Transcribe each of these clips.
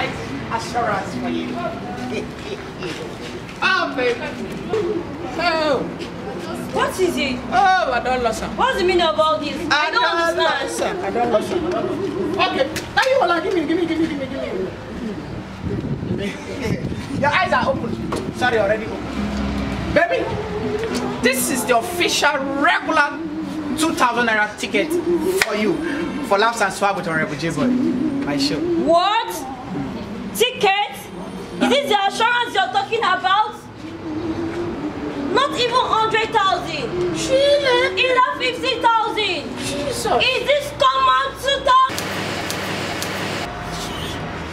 insurance for you. Ah, oh, baby. Oh. What is it? Oh, I don't listen. What's the meaning of all this? I, don't understand. listen. I don't listen. I don't. Okay. Now you hold on. Give me, give me, give me, give me, give me. Your eyes are open. Sorry, already open. Baby, this is the official regular 2,000 naira ticket for you for Laffs and Swag with Honorable J-Boy, my show. What? 100,000. Children. Is that 50,000? Jesus. Is this common to them?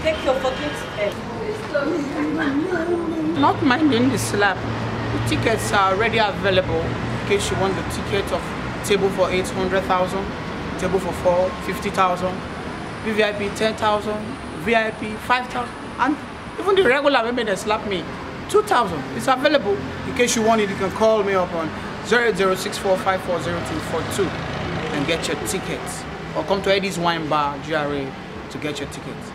Take your fucking ticket. Not minding the slap. The tickets are already available in case you want the ticket of table for 800,000, table for 4, 50,000, VVIP 10,000, VIP 5,000, and even the regular women that slap me. 2,000. It's available. In case you want it, you can call me up on 08064540242 and get your tickets. Or come to Eddie's Wine Bar, GRA, to get your tickets.